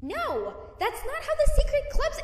No, that's not how the secret club's